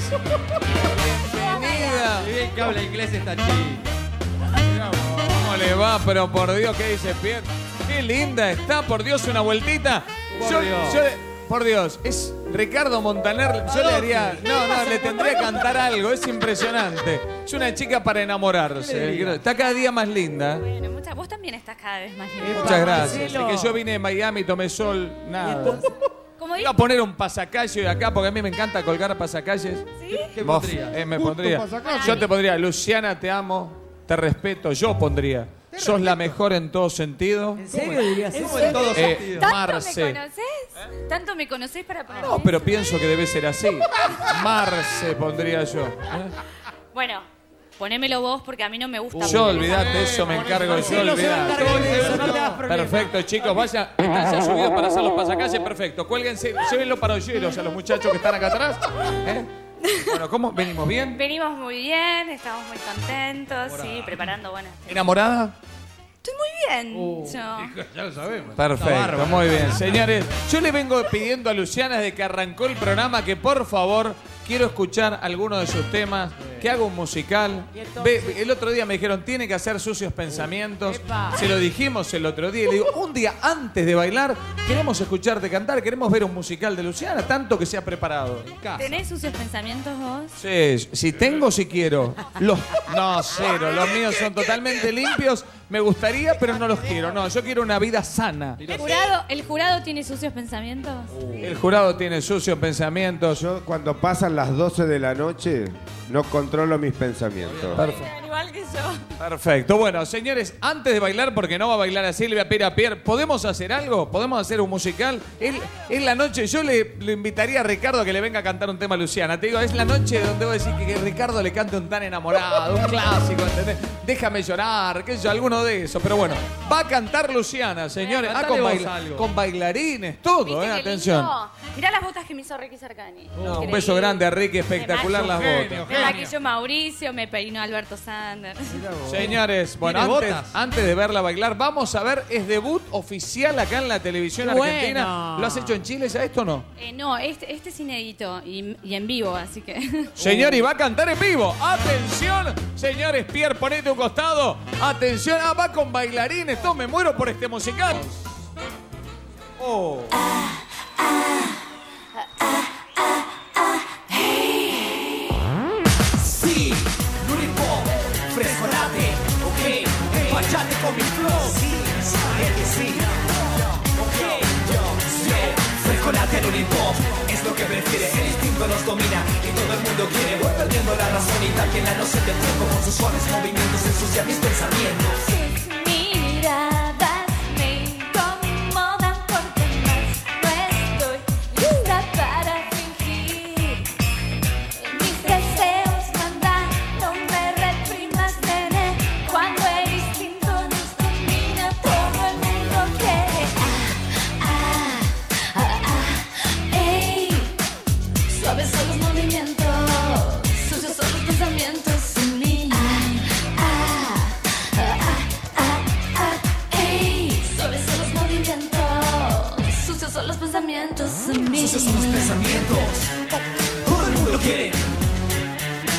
Señores. Bienvenida. Qué bien que habla inglés esta chica. ¿Cómo le va? Pero por Dios, ¿qué dice Pierre? Qué linda está, por Dios, una vueltita. Por Yo- Dios. yo le- por Dios, es Ricardo Montaner. Yo le haría. No, no, le tendría que cantar algo. Es impresionante. Es una chica para enamorarse. Está cada día más linda. Bueno, mucha- vos también estás cada vez más linda. Muchas gracias. Marcelo. Es que yo vine de Miami, tomé sol, nada. Como Iba a poner un pasacalle de acá porque a mí me encanta colgar pasacalles. ¿Qué Vos, pondría? eh, me Justo pondría. Yo te pondría, Luciana, te amo, te respeto. Yo pondría. Sos la mejor en todo sentido. ¿En serio dirías ¿Cómo eso? en todo Eh, sentido? ¿Tanto Marce. me conocés? ¿Tanto me conocés para poner No, pero pienso que debe ser así. Marce pondría yo. ¿eh? Bueno, ponémelo vos porque a mí no me gusta. Yo poner olvidate, eso me encargo yo, olvidate. Perfecto, chicos, vaya, están ya subidos para hacer los pasacalles, perfecto. Cuélguense, llévenlo para olleros a los muchachos que están acá atrás. ¿eh? Bueno, ¿cómo? ¿Venimos bien? Venimos muy bien, estamos muy contentos, sí, preparando, bueno. ¿Enamorada? Estoy muy bien, Uh, yo. Ya lo sabemos. Perfecto, muy bien. Señores, yo le vengo pidiendo a Luciana desde que arrancó el programa que por favor quiero escuchar alguno de sus temas, que haga un musical. Ve, el otro día me dijeron, tiene que hacer sucios pensamientos. Epa. Se lo dijimos el otro día. Y le digo, un día antes de bailar, queremos escucharte cantar, queremos ver un musical de Luciana, tanto que se ha preparado. ¿Tenés sucios pensamientos vos? Sí, si tengo, si quiero. Los, no, cero. Los míos son totalmente limpios. Me gustaría, pero no los quiero. No, yo quiero una vida sana. ¿El jurado, ¿El jurado tiene sucios pensamientos? El jurado tiene sucios pensamientos. Yo cuando pasan las 12 de la noche no controlo mis pensamientos. Perfecto. Igual que yo. Perfecto. Bueno, señores, antes de bailar, porque no va a bailar a pedir a Pierre, ¿podemos hacer algo? ¿Podemos hacer un musical? Él, en la noche, yo le, le invitaría a Ricardo que le venga a cantar un tema a Luciana. Te digo, es la noche donde voy a decir que, que Ricardo le cante un tan enamorado, un clásico, ¿entendés? Déjame llorar, qué sé yo, alguno de esos. Pero bueno, va a cantar Luciana, señores. Ah, Cantale con, vos baila- algo. con bailarines, todo, ¿Viste ¿eh? Atención. lindo? Mirá las botas que me hizo Ricky Cercani. No, un beso grande a Ricky, espectacular las botas. Me maquilló Mauricio, me peinó Alberto Señores, bueno, Tiene antes, botas. antes de verla bailar, vamos a ver, es debut oficial acá en la televisión Bueno. argentina. ¿Lo has hecho en Chile ya esto o no? Eh, no, este, este es inédito y, y en vivo, así que. Señor, y va a cantar en vivo. Atención, señores, Pierre, ponete un costado. Atención, ah, va con bailarines. Todo me muero por este musical. Oh. Sí, con mi flow, sí, sí, fresco latte, Lollipop, es lo que prefiere, el instinto nos domina y todo el mundo quiere, voy perdiendo la razón y también la noción del tiempo con sus suaves movimientos ensucia mis pensamientos.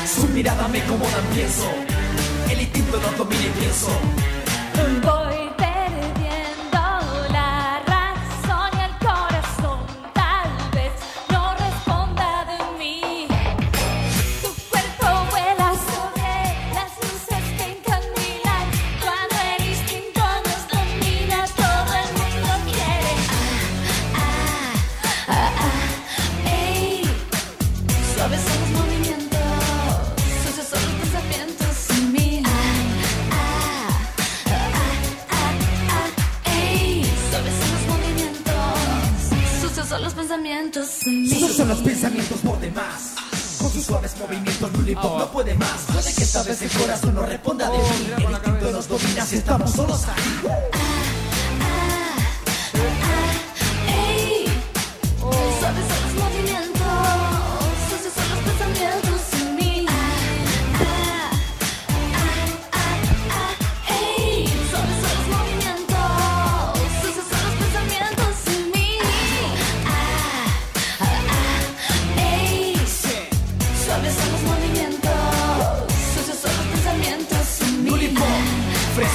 Su mirada me incomoda, pienso, el instinto nos domina y pienso. Pensamientos en mí. Sucios son los pensamientos por demás. Con sus suaves movimientos, Lollipop no puede más. Puede que esta vez el corazón no responda de mí. El instinto nos domina si estamos solos ahí.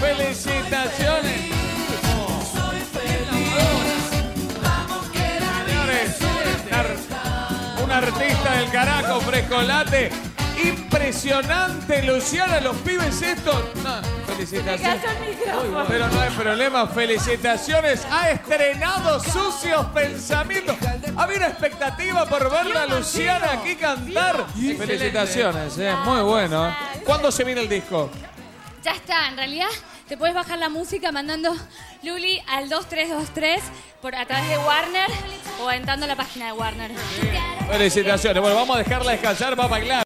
Felicitaciones. Un ar- un artista del carajo, Frescolate. Impresionante, Luciana, los pibes estos. No, felicitaciones. Pero no hay problema, felicitaciones. Ha estrenado Sucios Pensamientos. Había una expectativa por verla a Luciana aquí cantar. Felicitaciones, eh, muy bueno. eh. ¿Cuándo se viene el disco? Ya está, en realidad te puedes bajar la música mandando Luli al 2323 por, a través de Warner o entrando a la página de Warner. Felicitaciones. Bueno, vamos a dejarla descansar, va a bailar.